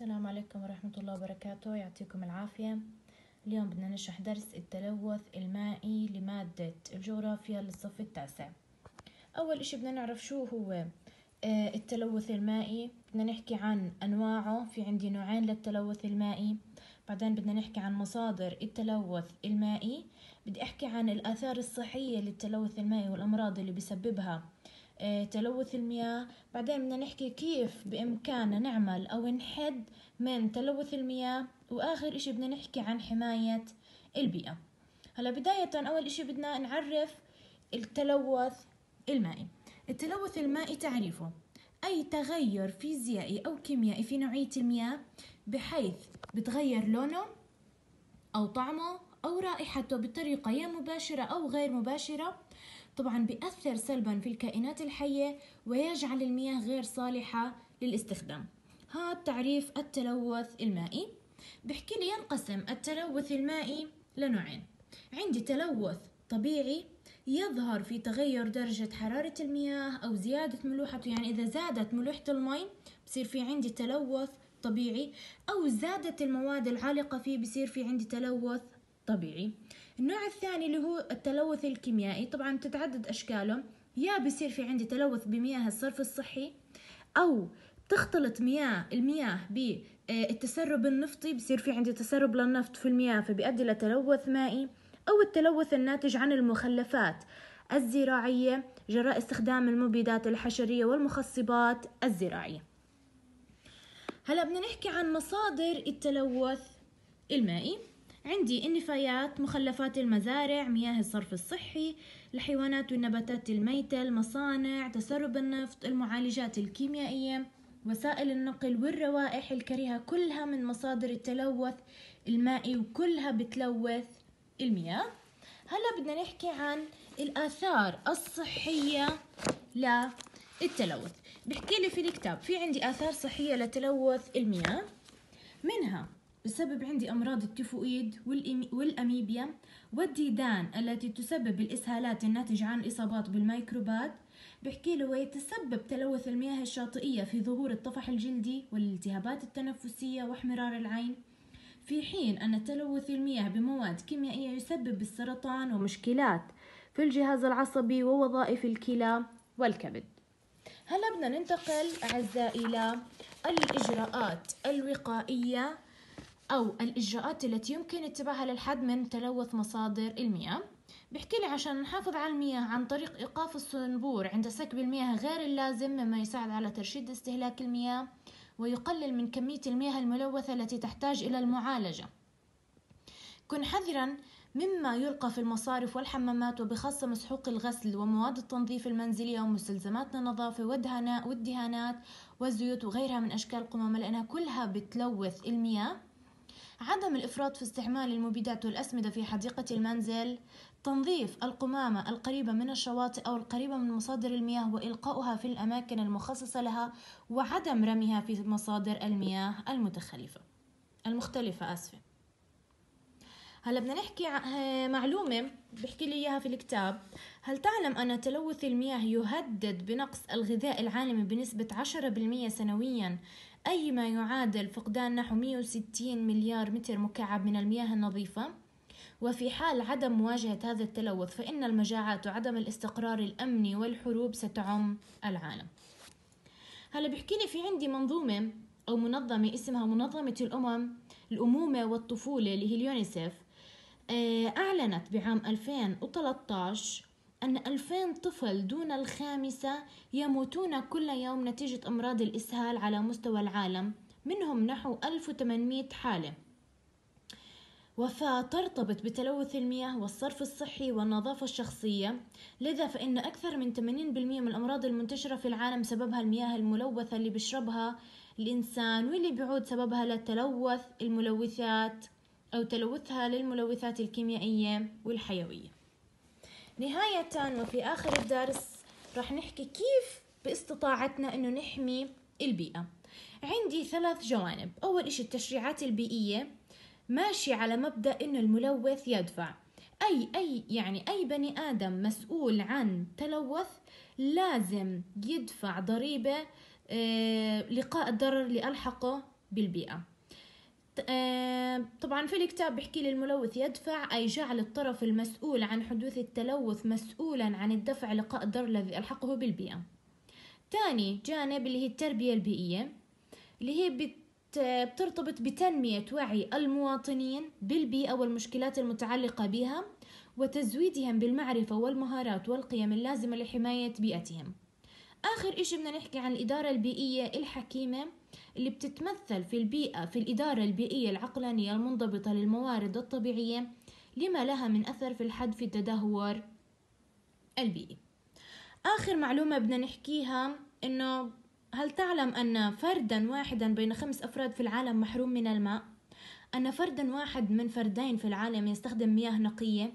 السلام عليكم ورحمة الله وبركاته. يعطيكم العافية. اليوم بدنا نشرح درس التلوث المائي لمادة الجغرافيا للصف التاسع. أول إشي بدنا نعرف شو هو آه، التلوث المائي. بدنا نحكي عن أنواعه. في عندي نوعين للتلوث المائي. بعدين بدنا نحكي عن مصادر التلوث المائي. بدي أحكي عن الآثار الصحية للتلوث المائي والأمراض اللي بسببها تلوث المياه. بعدين بدنا نحكي كيف بإمكاننا نعمل أو نحد من تلوث المياه. وآخر إشي بدنا نحكي عن حماية البيئة. هلا بداية أول إشي بدنا نعرف التلوث المائي. التلوث المائي تعريفه أي تغير فيزيائي أو كيميائي في نوعية المياه بحيث بتغير لونه أو طعمه أو رائحته بطريقة يا مباشرة أو غير مباشرة. طبعا بيأثر سلبا في الكائنات الحية ويجعل المياه غير صالحة للاستخدام. هذا تعريف التلوث المائي. بحكي لي ينقسم التلوث المائي لنوعين. عندي تلوث طبيعي يظهر في تغير درجة حرارة المياه أو زيادة ملوحته. يعني إذا زادت ملوحة المي بصير في عندي تلوث طبيعي أو زادت المواد العالقة فيه بصير في عندي تلوث طبيعي. النوع الثاني اللي هو التلوث الكيميائي طبعا تتعدد أشكاله. يا بصير في عندي تلوث بمياه الصرف الصحي أو تختلط مياه المياه بالتسرب النفطي بصير في عندي تسرب للنفط في المياه فبيؤدي لتلوث مائي أو التلوث الناتج عن المخلفات الزراعية جراء استخدام المبيدات الحشرية والمخصبات الزراعية. هلا بدنا نحكي عن مصادر التلوث المائي. عندي النفايات مخلفات المزارع مياه الصرف الصحي الحيوانات والنباتات الميتة المصانع تسرب النفط المعالجات الكيميائية وسائل النقل والروائح الكريهة كلها من مصادر التلوث المائي وكلها بتلوث المياه. هلا بدنا نحكي عن الآثار الصحية للتلوث. بحكي لي في الكتاب في عندي آثار صحية لتلوث المياه. منها بسبب عندي أمراض التيفوئيد والأميبيا والديدان التي تسبب الإسهالات الناتجة عن الإصابات بالميكروبات. بحكي له ويتسبب تلوث المياه الشاطئية في ظهور الطفح الجلدي والالتهابات التنفسية واحمرار العين. في حين أن تلوث المياه بمواد كيميائية يسبب السرطان ومشكلات في الجهاز العصبي ووظائف الكلى والكبد. هلا بدنا ننتقل أعزائي إلى الإجراءات الوقائية. أو الإجراءات التي يمكن اتباعها للحد من تلوث مصادر المياه. بحكي لي عشان نحافظ على المياه عن طريق إيقاف الصنبور عند سكب المياه غير اللازم مما يساعد على ترشيد استهلاك المياه ويقلل من كمية المياه الملوثة التي تحتاج إلى المعالجة. كن حذرا مما يلقى في المصارف والحمامات وبخاصة مسحوق الغسل ومواد التنظيف المنزلية ومستلزمات النظافة والدهانات والزيوت وغيرها من أشكال القمامة لأنها كلها بتلوث المياه. عدم الإفراط في استعمال المبيدات والأسمدة في حديقة المنزل تنظيف القمامة القريبة من الشواطئ أو القريبة من مصادر المياه وإلقاؤها في الأماكن المخصصة لها وعدم رميها في مصادر المياه المتخلفة. المختلفة آسفة. هلا بدنا نحكي معلومة بحكي لي إياها في الكتاب. هل تعلم أن تلوث المياه يهدد بنقص الغذاء العالمي بنسبة 10% سنويا أي ما يعادل فقدان نحو 160 مليار متر مكعب من المياه النظيفة؟ وفي حال عدم مواجهة هذا التلوث فإن المجاعات وعدم الاستقرار الأمني والحروب ستعم العالم. هلا بحكي لي في عندي منظومة أو منظمة اسمها منظمة الأمم الأمومة والطفولة اللي هي اليونيسف آه، أعلنت بعام 2013 أن 2000 طفل دون الخامسة يموتون كل يوم نتيجة أمراض الإسهال على مستوى العالم. منهم نحو 1800 حالة. وفاة ترتبط بتلوث المياه والصرف الصحي والنظافة الشخصية. لذا فإن أكثر من 80% من الأمراض المنتشرة في العالم سببها المياه الملوثة اللي بيشربها الإنسان واللي بيعود سببها لتلوث الملوثات أو تلوثها للملوثات الكيميائية والحيوية. نهاية وفي آخر الدرس راح نحكي كيف باستطاعتنا أنه نحمي البيئة. عندي ثلاث جوانب. أول إشي التشريعات البيئية. ماشي على مبدأ أنه الملوث يدفع. أي أي يعني أي بني آدم مسؤول عن تلوث لازم يدفع ضريبة آه، لقاء الضرر اللي ألحقه بالبيئة. طبعا في الكتاب بيحكي لي الملوث يدفع أي جعل الطرف المسؤول عن حدوث التلوث مسؤولا عن الدفع لقاء الضرر الذي ألحقه بالبيئة. تاني جانب اللي هي التربية البيئية اللي هي بت بترتبط بتنمية وعي المواطنين بالبيئة والمشكلات المتعلقة بها وتزويدهم بالمعرفة والمهارات والقيم اللازمة لحماية بيئتهم. آخر إشي بدنا نحكي عن الإدارة البيئية الحكيمة اللي بتتمثل في البيئة في الإدارة البيئية العقلانية المنضبطة للموارد الطبيعية لما لها من أثر في الحد في التدهور البيئي آخر معلومة بدنا نحكيها إنه هل تعلم أن فردا واحدا بين خمس أفراد في العالم محروم من الماء؟ أن فردا واحد من فردين في العالم يستخدم مياه نقية؟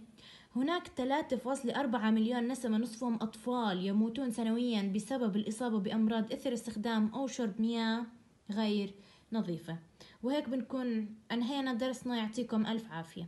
هناك 3.4 مليون نسمة نصفهم أطفال يموتون سنويا بسبب الإصابة بأمراض إثر استخدام أو شرب مياه غير نظيفة. وهيك بنكون أنهينا درسنا يعطيكم ألف عافية.